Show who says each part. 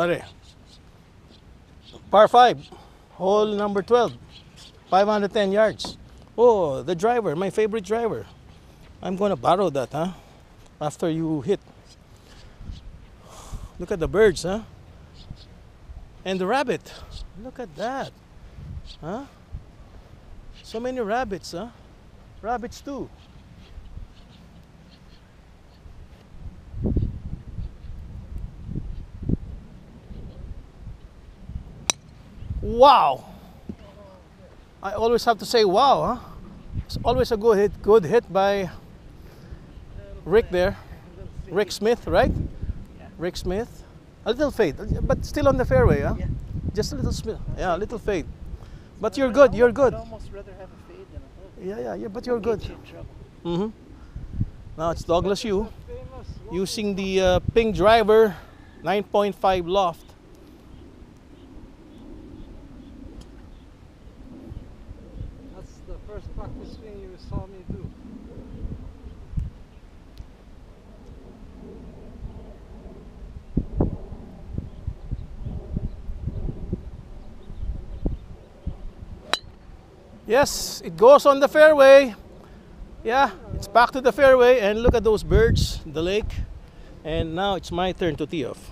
Speaker 1: Pare. Par 5. Hole number 12. 510 yards. Oh, the driver, my favorite driver. I'm gonna borrow that, huh? After you hit. Look at the birds, huh? And the rabbit. Look at that. Huh? So many rabbits, huh? Rabbits too. Wow! I always have to say wow, huh? It's always a good hit, good hit by Rick there. Rick Smith, right? Rick Smith. A little fade, but still on the fairway, huh?
Speaker 2: Yeah.
Speaker 1: Just a little smith. Yeah, a little fade. But you're good, you're good.
Speaker 2: I'd almost rather have a fade than a hole.
Speaker 1: Yeah, yeah, yeah, but you're good.
Speaker 2: Get you in trouble.
Speaker 1: Mm-hmm. Now it's Douglas Yu using the uh, pink driver 9.5 loft.
Speaker 3: That's the first practice swing you saw me do.
Speaker 1: Yes, it goes on the fairway. Yeah, it's back to the fairway and look at those birds, the lake. And now it's my turn to tee off.